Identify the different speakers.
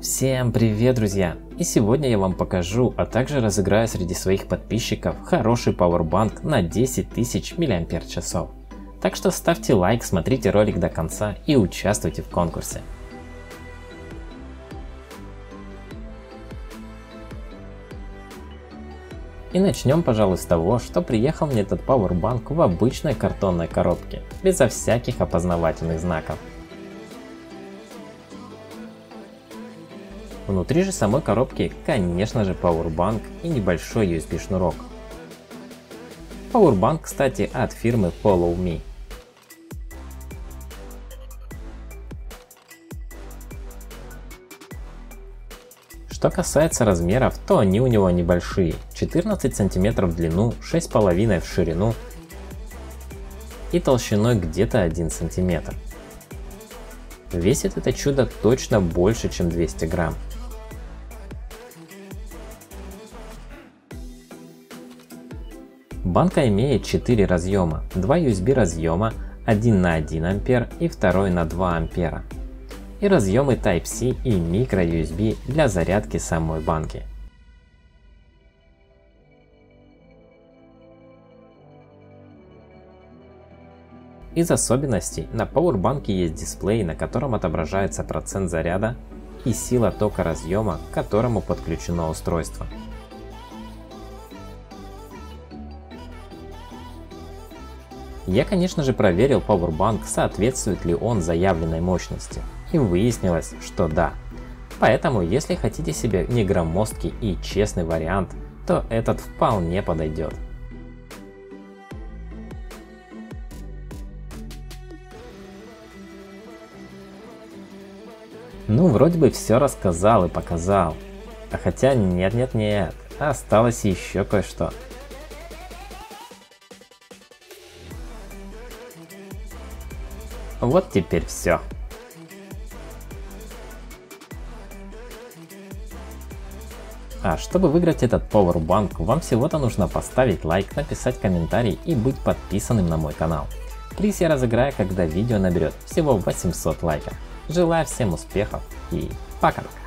Speaker 1: Всем привет, друзья! И сегодня я вам покажу, а также разыграю среди своих подписчиков хороший пауэрбанк на 10 тысяч мАч. Так что ставьте лайк, смотрите ролик до конца и участвуйте в конкурсе. И начнем, пожалуй, с того, что приехал мне этот пауэрбанк в обычной картонной коробке, безо всяких опознавательных знаков. Внутри же самой коробки, конечно же, Powerbank и небольшой USB шнурок. Powerbank, кстати, от фирмы Follow Me. Что касается размеров, то они у него небольшие, 14 см в длину, 6,5 в ширину и толщиной где-то 1 см. Весит это чудо точно больше, чем 200 грамм. Банка имеет 4 разъема, 2 USB разъема, один на 1 ампер и второй на 2 ампера. И разъемы Type-C и micro-USB для зарядки самой банки. Из особенностей на Powerbank есть дисплей, на котором отображается процент заряда и сила тока разъема, к которому подключено устройство. Я, конечно же, проверил Powerbank, соответствует ли он заявленной мощности, и выяснилось, что да. Поэтому, если хотите себе не громоздкий и честный вариант, то этот вполне подойдет. Ну, вроде бы все рассказал и показал. А хотя нет-нет-нет, осталось еще кое-что. Вот теперь все. А чтобы выиграть этот Powerbank, вам всего-то нужно поставить лайк, написать комментарий и быть подписанным на мой канал. Приз я разыграю, когда видео наберет всего 800 лайков. Желаю всем успехов и пока-пока.